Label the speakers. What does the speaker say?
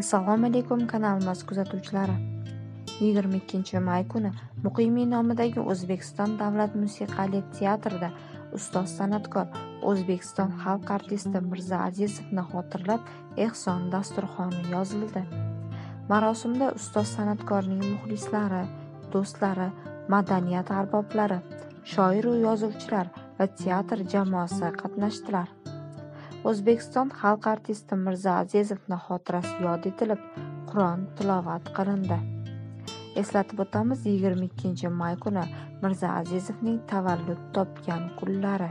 Speaker 1: assalomu alaykum kanalimiz kuzatuvchilari. 22 may kuni muqimiy nomidagi o'zbekiston davlat musiqali teatrida ustoz san'atkor o'zbekiston xalq artisti mirza azizovni xotirlab ehson dasturxoni yozildi. Marosimda ustoz san'atkorning muxlislari do'stlari madaniyat arboblari shoiru yozuvchilar va teatr jamoasi qatnashdilar. O'zbekiston xalq artisti mirza azizovni xotirasi yod etilib qur'on tilovat qilindi. Eslatib o'tamiz 22 may kuni mirza azizovning tavallud topgan kunlari.